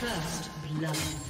First blood.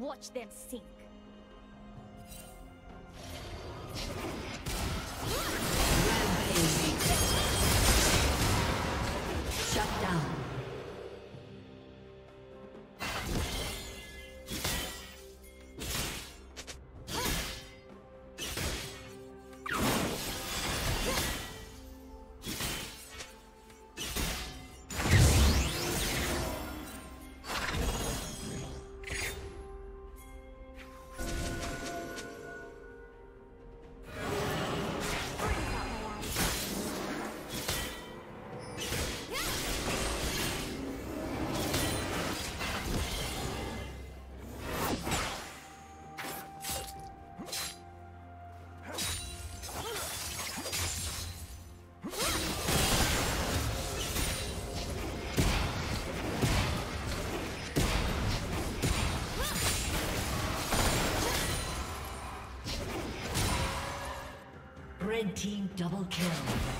Watch them sink. Double kill.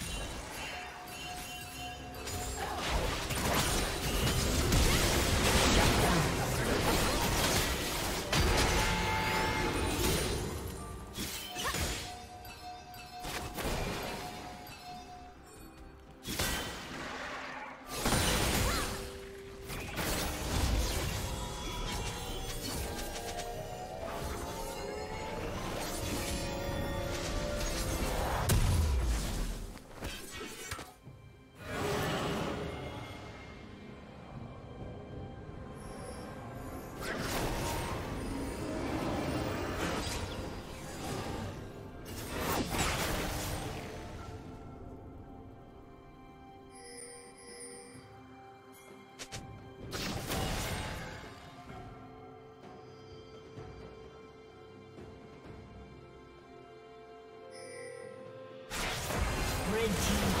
Red team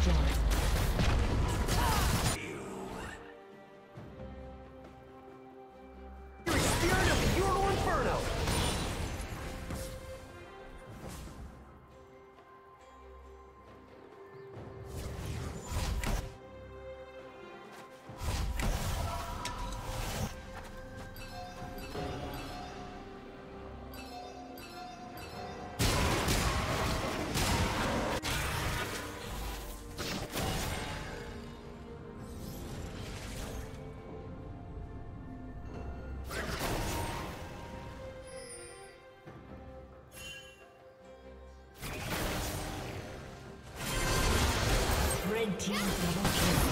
destroyed. Team double kill.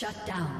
Shut down.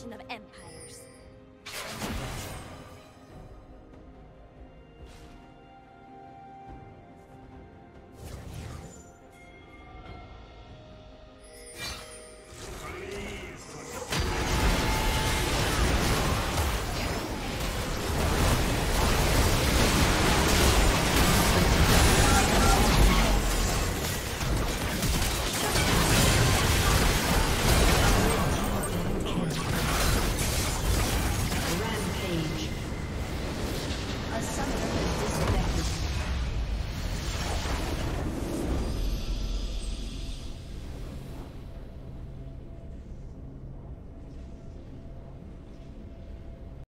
Foundation of empire.